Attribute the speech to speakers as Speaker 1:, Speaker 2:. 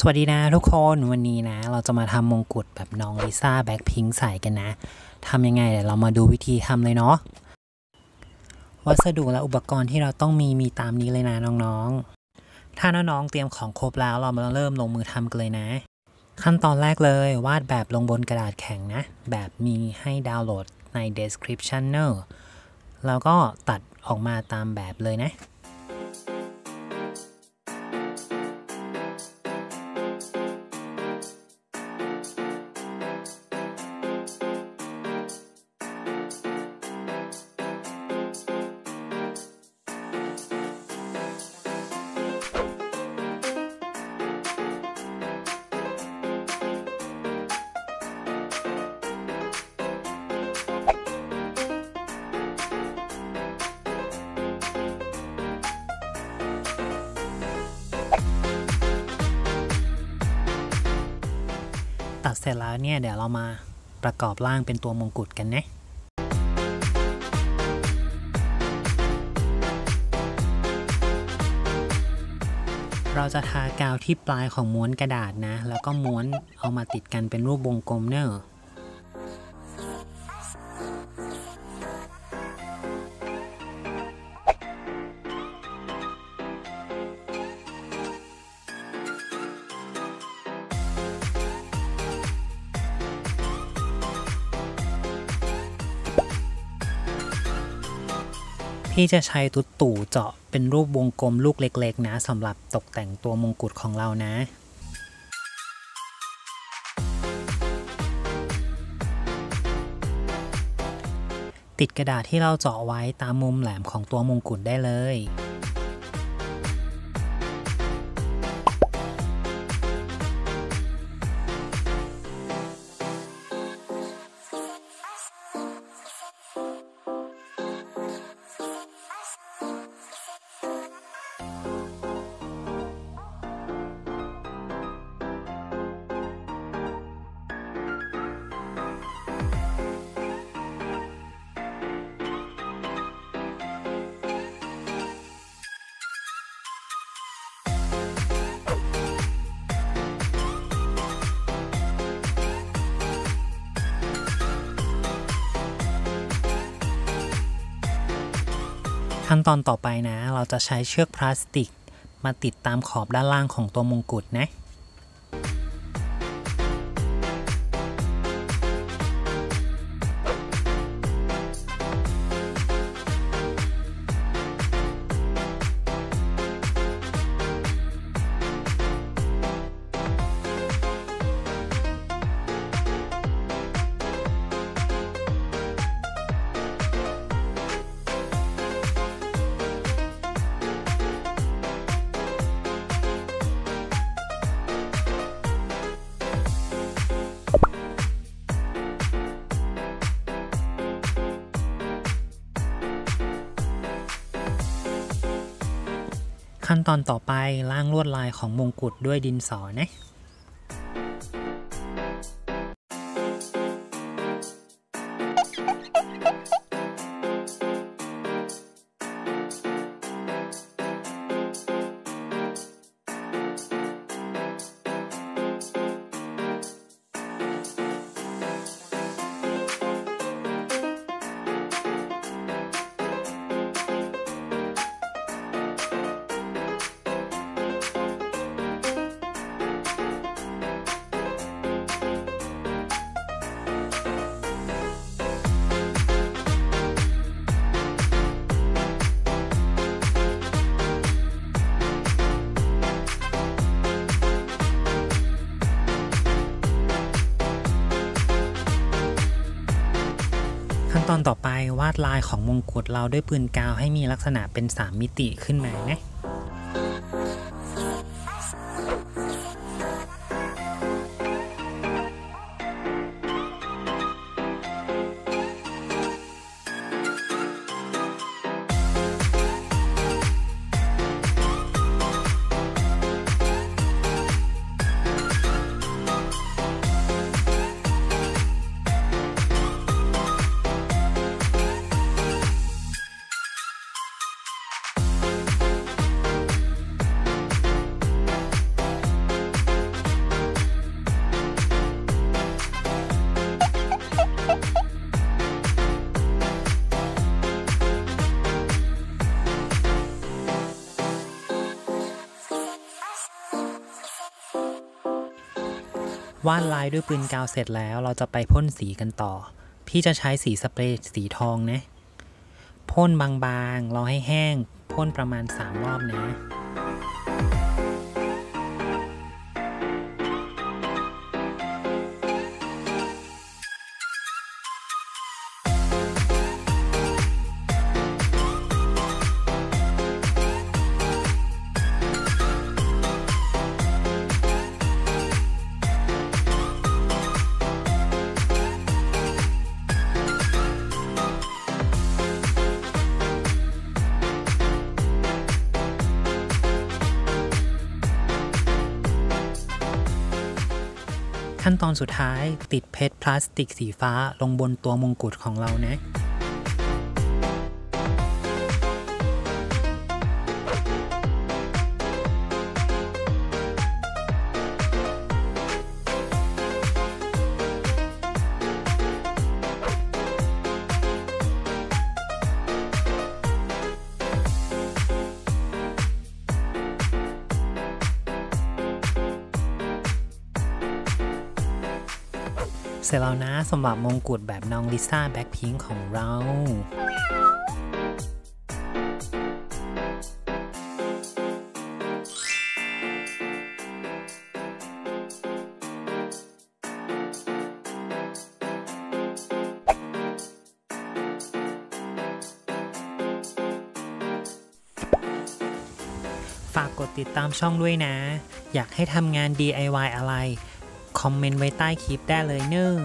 Speaker 1: สวัสดีนะทุกคนวันนี้นะ เราจะมาทำมงกุฎแบบน้องลิซ่าแบ็คพิงค์ใส่กันนะทำยังไงเดี๋ยวเรามาดูวิธีทำเลยเนาะวัสดุและอุปกรณ์ที่เราต้องมีมีตามนี้เลยนะน้องๆ ถ้าน้องๆเตรียมของครบแล้วเรามาเริ่มลงมือทำกันเลยนะ ขั้นตอนแรกเลยวาดแบบลงบนกระดาษแข็งนะ แบบมีให้ดาวน์โหลดใน description เนอะแล้วก็ตัดออกมาตามแบบเลยนะ ตัดเสร็จแล้วเนี่ย เดี๋ยวเรามาประกอบร่างเป็นตัวมงกุฎกันนะเราจะทากาวที่ปลายของม้วนกระดาษนะ แล้วก็ม้วนเอามาติดกันเป็นรูปวงกลมเนอะ พี่จะใช้ตุ๊ตู่เจาะเป็นรูปวงกลมลูกเล็กๆ นะสำหรับตกแต่งตัวมงกุฎของเรานะติดกระดาษที่เราเจาะไว้ตามมุมแหลมของตัวมงกุฎได้เลย ขั้นตอนต่อไปนะ เราจะใช้เชือกพลาสติก มาติดตามขอบด้านล่างของตัวมงกุฎนะ ขั้นตอนต่อไปล่างลวดลายของมงกุฎด้วยดินสอนะ นตอนต่อไปวาดลายของมงกุฎเราด้วยปืนกาวให้มีลักษณะเป็น 3 มิติขึ้นมานะ วาดลายด้วยปืนกาวเสร็จแล้ว เราจะไปพ่นสีกันต่อ พี่จะใช้สีสเปรย์สีทองนะพ่นบางๆรอให้แห้งพ่นประมาณ 3 รอบนะ ขั้นตอนสุดท้ายติดเพชรพลาสติกสีฟ้าลงบนตัวมงกุฎของเรานะ เสร็จแล้วนะสำหรับมงกุฎแบบน้องลิซ่าแบ็คพิงค์ของเราฝากกดติดตามช่องด้วยนะ อยากให้ทำงาน DIY อะไร คอมเมนต์ไว้ใต้คลิปได้เลยเนอะ